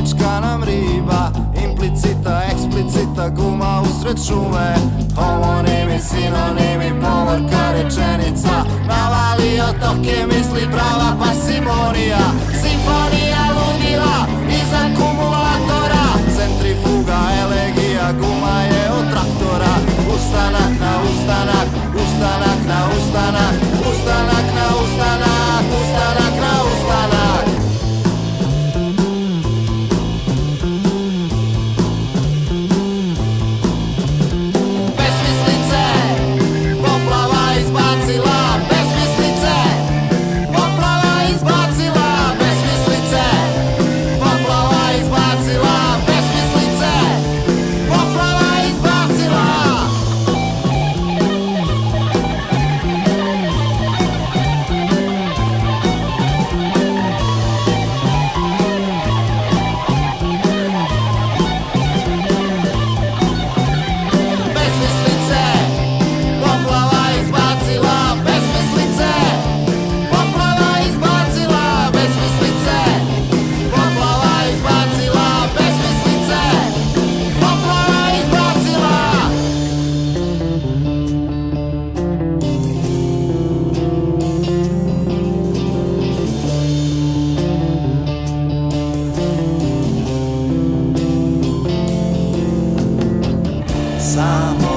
Antička nam riba Implicita, eksplicita, guma usred šume. Homonimi, sinonimi, povorka rečenica. Navalio toke misli prava pasimonija 沙